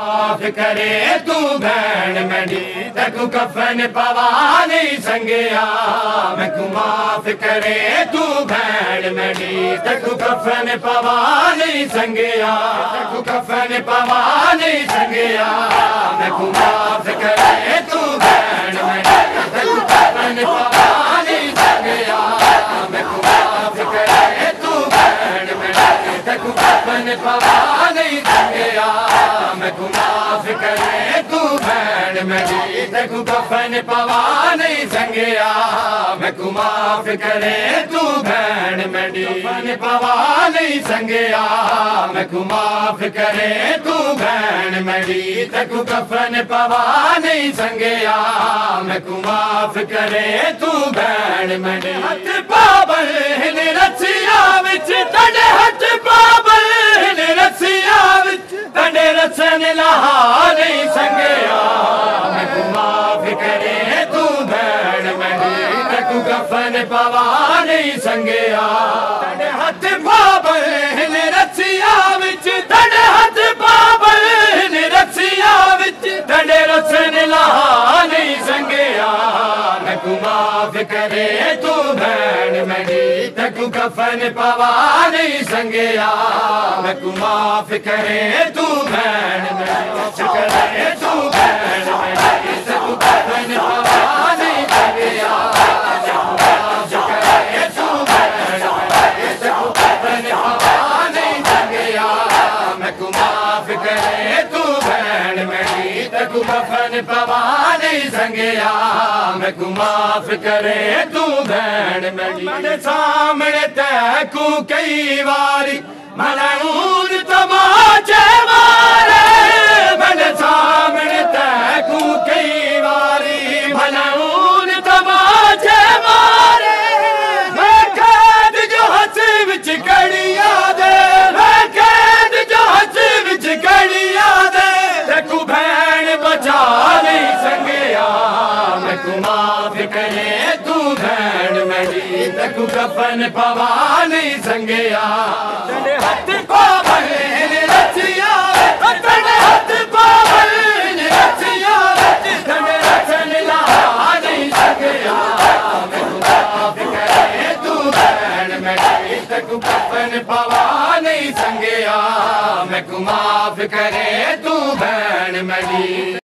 माफ़ करे तू भैन मेरी तकू कफन पवा नहीं संगया मैं को माफ़ करे तू भैन मेरी तकू कफन पवा नहीं संगया तकू कफन पवा नहीं संगया मैं को माफ़ करे तू भैन मेरी तकू कफन पवा नहीं संगया मैं को माफ़ करे तू भैन मेरी तकू कफन पवा नहीं संगया माफ करे संगया मैं नहीं संगया तड़े हथ हिन रसिया हथ रसिया तड़े रसन को माफ करे तू कफन पवा मैं को माफ करे तू तू भैन मेरी तकू कफन पवा नहीं संगया मैं को माफ करे तू मेरे सामने तैकू कई मलून तमाचे मैं को माफ तू भैन मेरी तकू कफन पवा संगया। मैं को माफ तू भैन मेरी तकू कफन पवा मैं को माफ करे तू भैन मेरी